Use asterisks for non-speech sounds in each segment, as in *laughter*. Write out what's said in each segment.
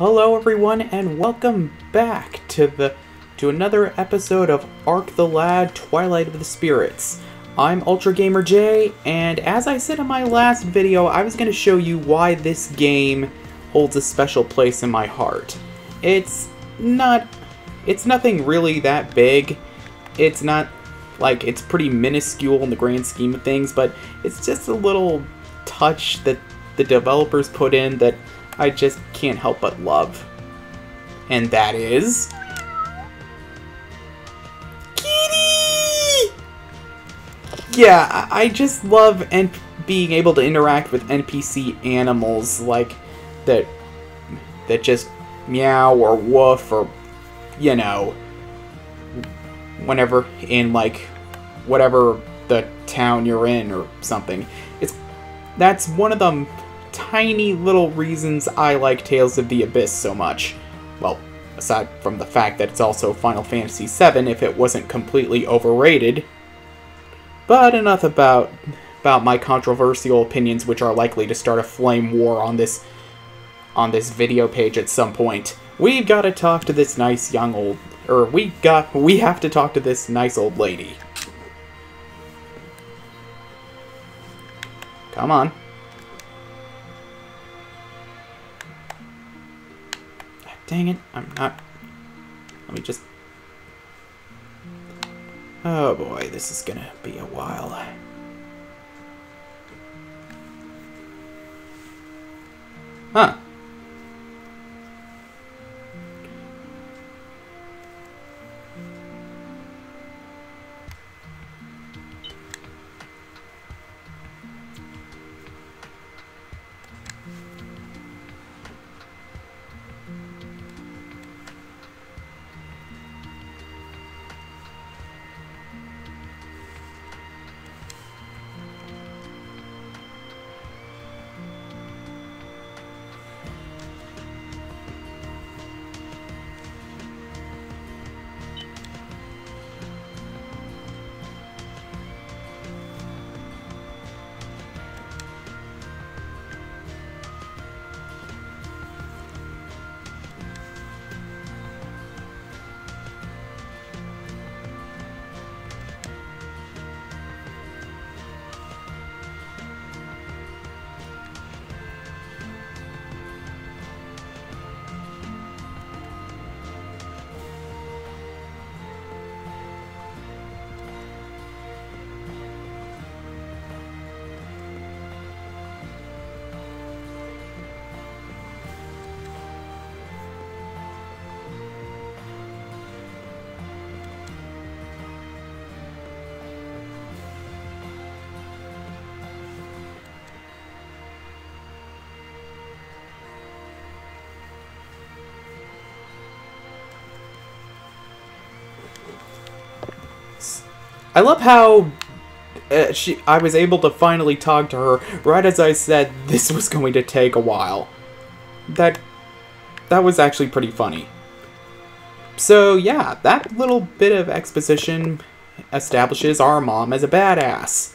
Hello everyone and welcome back to the to another episode of Arc the Lad Twilight of the Spirits. I'm Ultra Gamer J and as I said in my last video, I was going to show you why this game holds a special place in my heart. It's not it's nothing really that big. It's not like it's pretty minuscule in the grand scheme of things, but it's just a little touch that the developers put in that I just can't help but love. And that is... Kitty! Yeah, I just love and being able to interact with NPC animals like that that just meow or woof or you know whenever in like whatever the town you're in or something. It's that's one of the tiny little reasons I like Tales of the Abyss so much. Well, aside from the fact that it's also Final Fantasy VII if it wasn't completely overrated. But enough about about my controversial opinions which are likely to start a flame war on this on this video page at some point. We've got to talk to this nice young old or we got we have to talk to this nice old lady. Come on. Dang it, I'm not... Let me just... Oh boy, this is gonna be a while. I love how uh, she I was able to finally talk to her right as I said this was going to take a while. That that was actually pretty funny. So yeah, that little bit of exposition establishes our mom as a badass.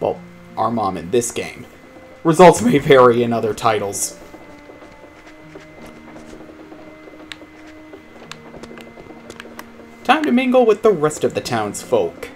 Well, our mom in this game. Results may vary in other titles. Time to mingle with the rest of the townsfolk.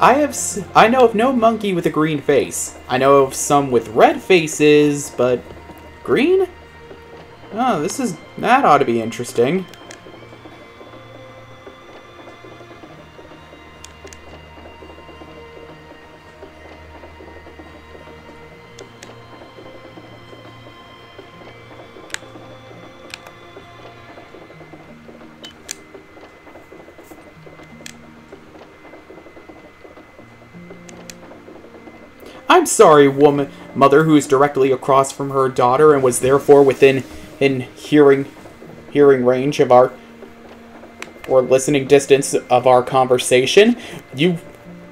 I have s- I know of no monkey with a green face. I know of some with red faces, but green? Oh, this is that ought to be interesting. I'm sorry, woman, mother who is directly across from her daughter and was therefore within in hearing hearing range of our or listening distance of our conversation. You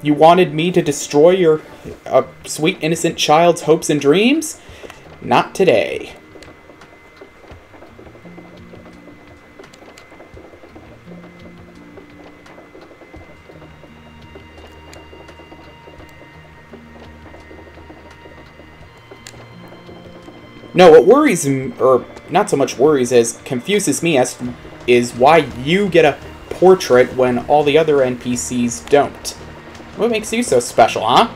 you wanted me to destroy your uh, sweet innocent child's hopes and dreams? Not today. No, what worries me, or not so much worries as confuses me as is why you get a portrait when all the other NPCs don't. What makes you so special, huh?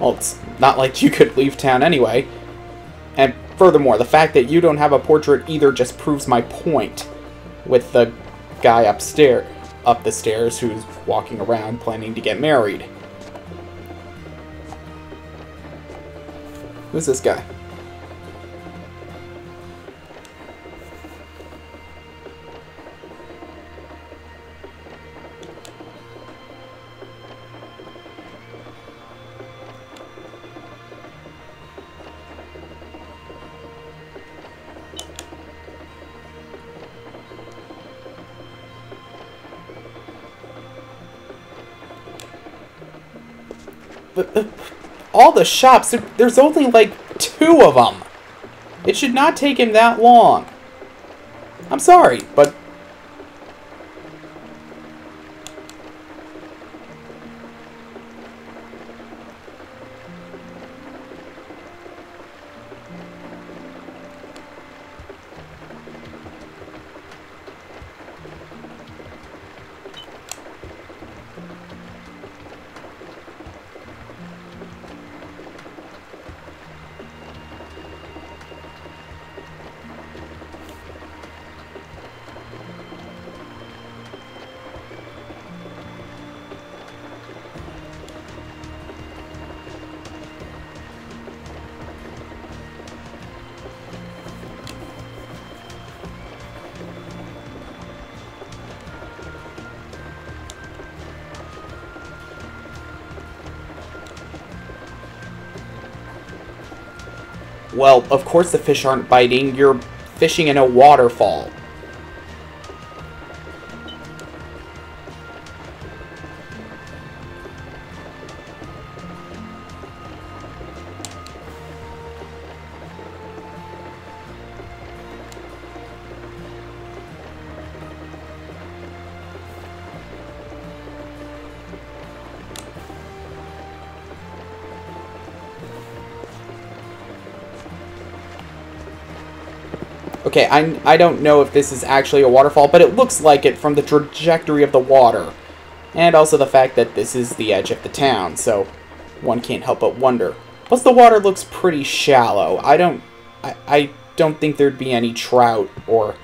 Well, it's not like you could leave town anyway. And furthermore, the fact that you don't have a portrait either just proves my point. With the guy upstairs, up the stairs who's walking around planning to get married. Who's this guy? All the shops, there's only like two of them. It should not take him that long. I'm sorry, well, of course the fish aren't biting. You're fishing in a waterfall. Okay, I, I don't know if this is actually a waterfall, but it looks like it from the trajectory of the water. And also the fact that this is the edge of the town, so one can't help but wonder. Plus the water looks pretty shallow. I don't I, I don't think there'd be any trout or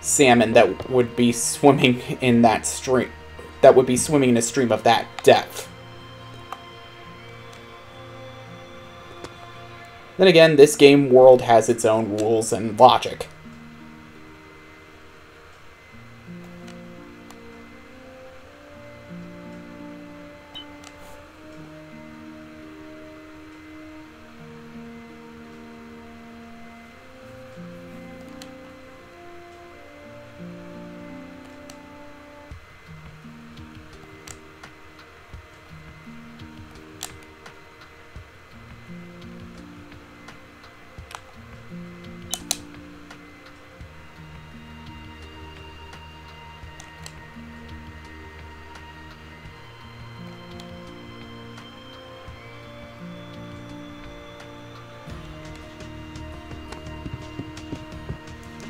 salmon that would be swimming in that stream that would be swimming in a stream of that depth. Then again, this game world has its own rules and logic.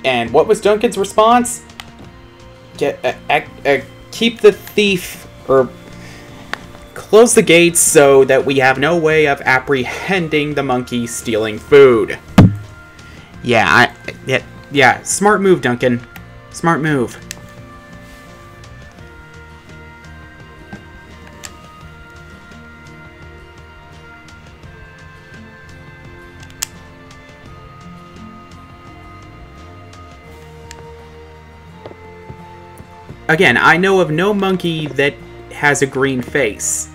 And what was Duncan's response? Get uh, uh, keep the thief or close the gates so that we have no way of apprehending the monkey stealing food. Yeah, I, yeah, yeah. Smart move, Duncan. Smart move. Again, I know of no monkey that has a green face.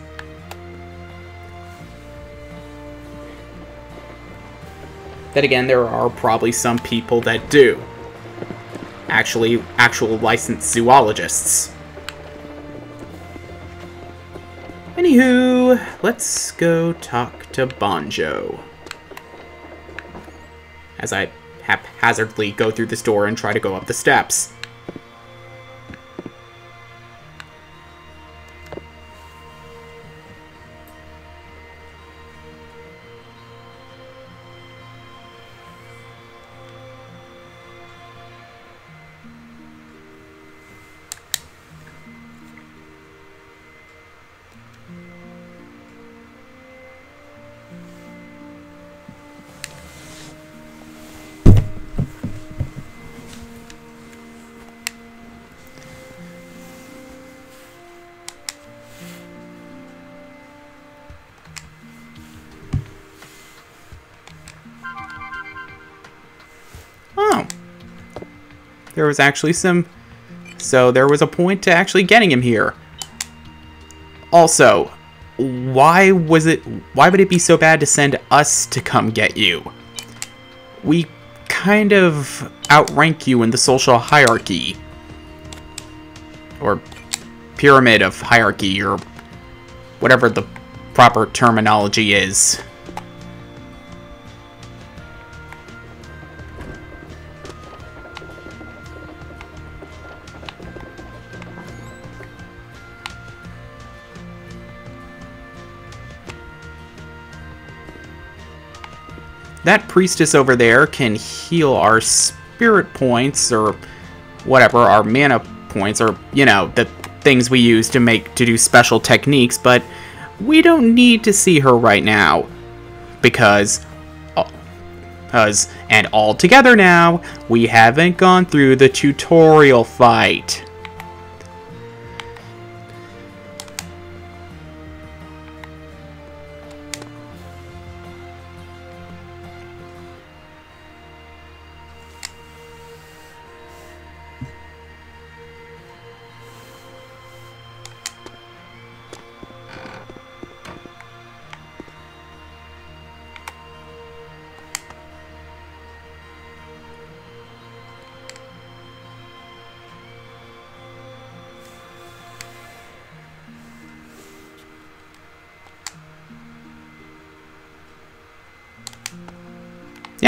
Then again, there are probably some people that do. Actually, actual licensed zoologists. Anywho, let's go talk to Bonjo. As I haphazardly go through this door and try to go up the steps. There was actually some... So there was a point to actually getting him here. Also, why was it... Why would it be so bad to send us to come get you? We kind of outrank you in the social hierarchy. Or pyramid of hierarchy, or whatever the proper terminology is. That priestess over there can heal our spirit points or whatever, our mana points or, you know, the things we use to make to do special techniques, but we don't need to see her right now because uh, because and all together now, we haven't gone through the tutorial fight.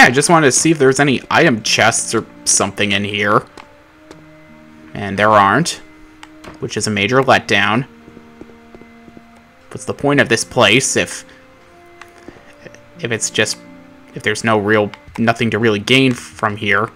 Yeah, I just wanted to see if there's any item chests or something in here. And there aren't, which is a major letdown. What's the point of this place if if it's just if there's no real nothing to really gain from here?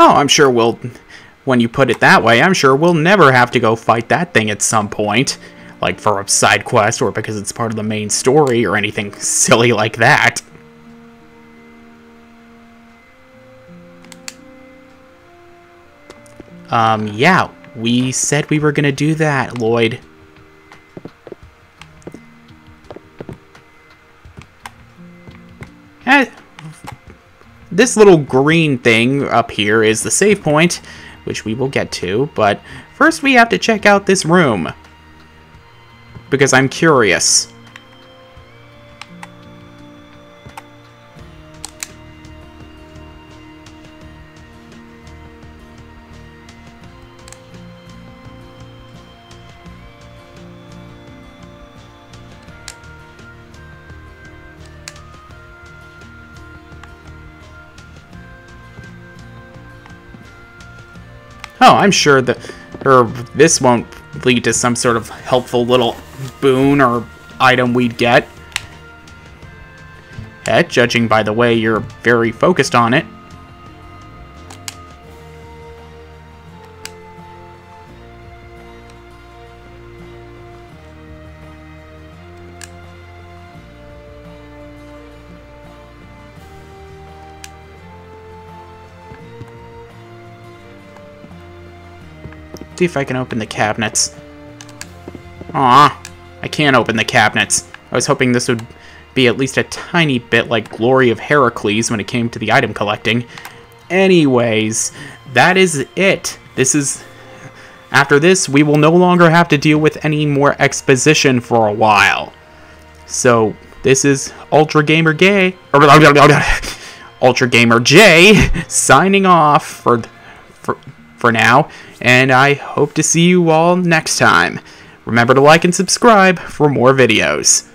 Oh, I'm sure we'll. When you put it that way, I'm sure we'll never have to go fight that thing at some point. Like for a side quest or because it's part of the main story or anything silly like that. Um, yeah, we said we were gonna do that, Lloyd. This little green thing up here is the save point, which we will get to, but first we have to check out this room. Because I'm curious. Oh, I'm sure that or this won't lead to some sort of helpful little boon or item we'd get. Eh, judging by the way you're very focused on it. See if I can open the cabinets. Ah, I can't open the cabinets. I was hoping this would be at least a tiny bit like Glory of Heracles when it came to the item collecting. Anyways, that is it. This is... After this, we will no longer have to deal with any more exposition for a while. So, this is Ultra Gamer Gay... *laughs* Ultra Gamer J *laughs* signing off for, for, for now and I hope to see you all next time. Remember to like and subscribe for more videos.